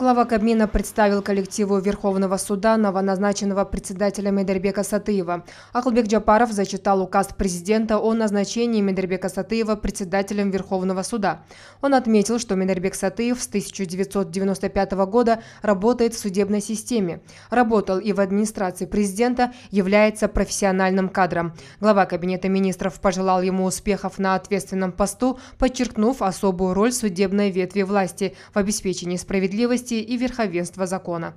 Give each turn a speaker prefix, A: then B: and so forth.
A: Глава Кабмина представил коллективу Верховного суда новоназначенного председателя Медербека Сатыева. Ахлбек Джапаров зачитал указ президента о назначении Медербека Сатыева председателем Верховного суда. Он отметил, что Медербек Сатыев с 1995 года работает в судебной системе. Работал и в администрации президента, является профессиональным кадром. Глава Кабинета министров пожелал ему успехов на ответственном посту, подчеркнув особую роль судебной ветви власти в обеспечении справедливости и верховенства закона.